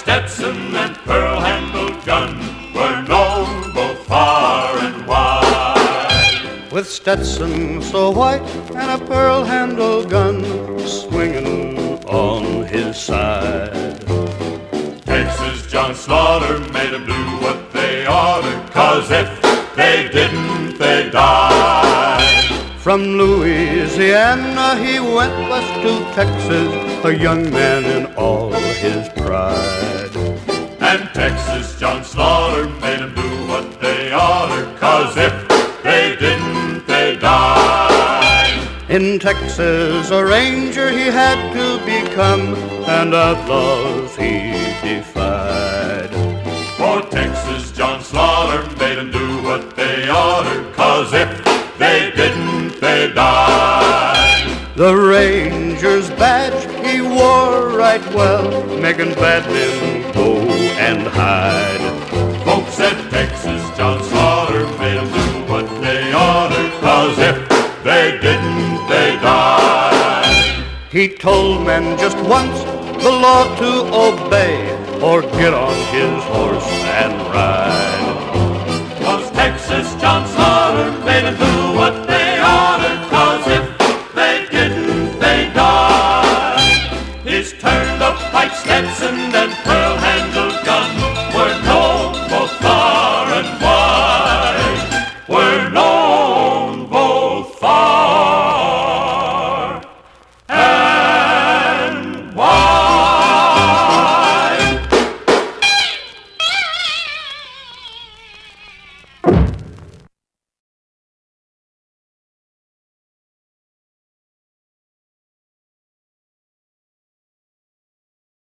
Stetson and pearl handled gun were known both far and wide. With Stetson so white and a pearl handled gun swinging on his side. Texas John Slaughter made 'em do what they oughter, cause if they didn't, they died. From Louisiana he went west to Texas, a young man in all his pride. And Texas John Slaughter made 'em do what they oughter, cause if they didn't, they died. In Texas, a ranger he had to become, and outlaws he defied. For Texas John Slaughter made 'em do what they oughter, cause if they didn't, they died. The ranger's badge he wore right well, making bad men go and hide. Folks said Texas John Slaughter made 'em do what they oughter, cause if they didn't, they died. He told men just once the law to obey, or get on his horse and ride.